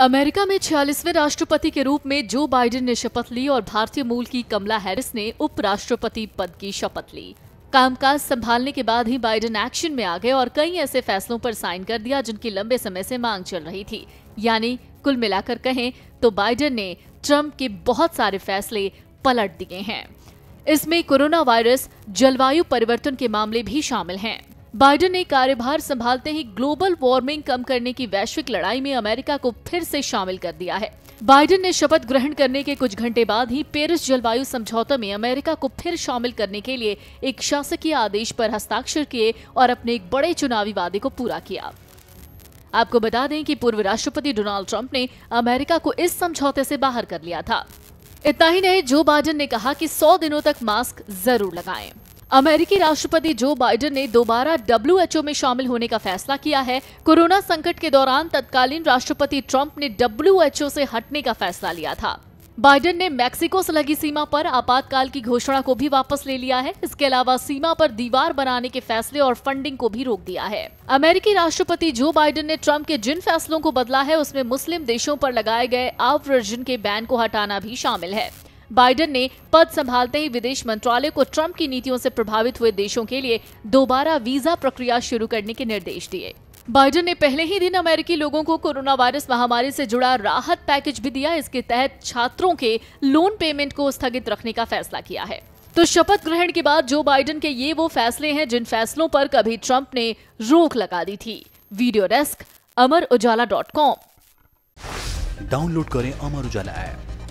America में छियालीसवें राष्ट्रपति के रूप में जो बाइडेन ने शपथ ली और भारतीय मूल की कमला हैरिस ने उपराष्ट्रपति पद की शपथ ली। कामकाज संभालने के बाद ही बाइडेन एक्शन में आ गए और कई ऐसे फैसलों पर साइन कर दिया जिनकी लंबे समय से मांग चल रही थी। यानी, कुल मिलाकर कहें तो बाइडेन ने ट्रंप के बहुत सारे फैसले पलट दिए हैं। इसमें कोरोना वायरस, जलवायु परिवर्तन के मामले भी शामिल हैं। बाइडेन ने कार्यभार संभालते ही ग्लोबल वार्मिंग कम करने की वैश्विक लड़ाई में अमेरिका को फिर से शामिल कर दिया है। बाइडेन ने शपथ ग्रहण करने के कुछ घंटे बाद ही पेरिस जलवायु समझौता में अमेरिका को फिर शामिल करने के लिए एक शासकीय आदेश पर हस्ताक्षर किए और अपने एक बड़े चुनावी वादे को पूरा किया। आपको बता दें कि पूर्व राष्ट्रपति डोनाल्ड ट्रंप ने अमेरिका को इस समझौते से बाहर कर लिया था। इतना ही नहीं, जो बाइडेन ने कहा कि 100 दिनों तक मास्क ज़रूर लगाएँ। अमेरिकी राष्ट्रपति जो बाइडेन ने दोबारा डब्ल्यूएचओ में शामिल होने का फैसला किया है। कोरोना संकट के दौरान तत्कालीन राष्ट्रपति ट्रंप ने डब्ल्यूएचओ से हटने का फैसला लिया था। बाइडेन ने मैक्सिको से लगी सीमा पर आपातकाल की घोषणा को भी वापस ले लिया है। इसके अलावा सीमा पर दीवार बनाने के फैसले और फंडिंग को भी रोक दिया है। अमेरिकी राष्ट्रपति जो बाइडेन ने ट्रंप के जिन फैसलों को बदला है, उसमें मुस्लिम देशों पर लगाए गए आवर्जन के बैन को हटाना भी शामिल है। बाइडेन ने पद संभालते ही विदेश मंत्रालय को ट्रंप की नीतियों से प्रभावित हुए देशों के लिए दोबारा वीज़ा प्रक्रिया शुरू करने के निर्देश दिए। बाइडेन ने पहले ही दिन अमेरिकी लोगों को कोरोना वायरस महामारी से जुड़ा राहत पैकेज भी दिया, इसके तहत छात्रों के लोन पेमेंट को स्थगित रखने का फैसला किया है। तो शपथ ग्रहण के बाद जो बाइडेन के ये वो फैसले हैं, जिन फैसलों पर कभी ट्रंप ने रोक लगा दी थी। Video desk Amar Ujala dot com. Download करें अमर उजाला ऐप।